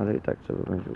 ale i tak trzeba będzie.